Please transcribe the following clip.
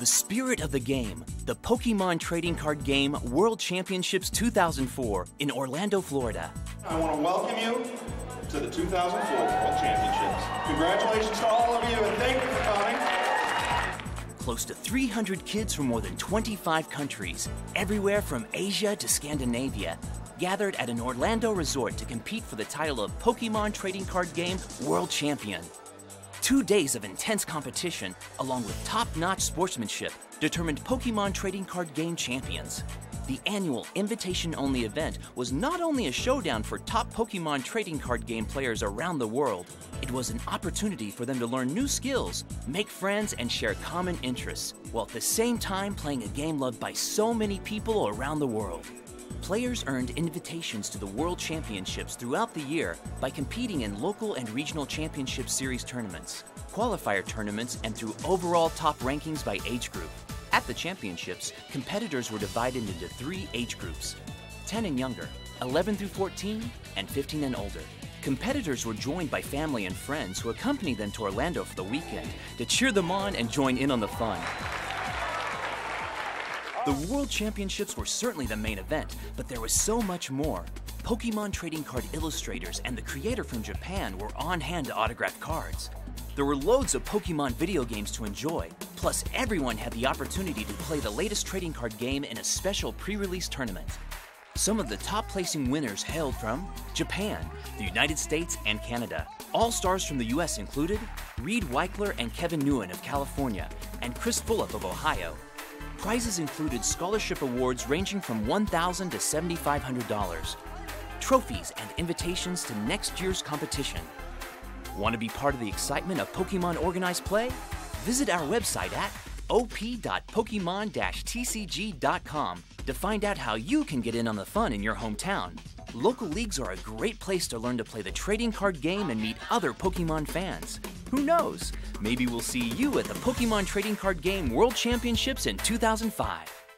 the spirit of the game, the Pokemon Trading Card Game World Championships 2004 in Orlando, Florida. I want to welcome you to the 2004 World Championships. Congratulations to all of you and thank you for coming. Close to 300 kids from more than 25 countries, everywhere from Asia to Scandinavia, gathered at an Orlando resort to compete for the title of Pokemon Trading Card Game World Champion. Two days of intense competition, along with top notch sportsmanship, determined Pokemon Trading Card Game champions. The annual invitation only event was not only a showdown for top Pokemon trading card game players around the world, it was an opportunity for them to learn new skills, make friends, and share common interests, while at the same time playing a game loved by so many people around the world. Players earned invitations to the World Championships throughout the year by competing in local and regional championship series tournaments, qualifier tournaments, and through overall top rankings by age group. At the championships, competitors were divided into three age groups 10 and younger, 11 through 14, and 15 and older. Competitors were joined by family and friends who accompanied them to Orlando for the weekend to cheer them on and join in on the fun. The World Championships were certainly the main event, but there was so much more. Pokemon trading card illustrators and the creator from Japan were on hand to autograph cards. There were loads of Pokemon video games to enjoy, plus, everyone had the opportunity to play the latest trading card game in a special pre release tournament. Some of the top placing winners hailed from Japan, the United States, and Canada. All stars from the US included Reed Weichler and Kevin Nguyen of California, and Chris Fulop of Ohio. Prizes included scholarship awards ranging from 1,000 to $7,500, trophies, and invitations to next year's competition. Want to be part of the excitement of Pokemon organized play? Visit our website at op.pokemon-tcg.com to find out how you can get in on the fun in your hometown. Local leagues are a great place to learn to play the trading card game and meet other Pokemon fans. Who knows? Maybe we'll see you at the Pokemon Trading Card Game World Championships in 2005.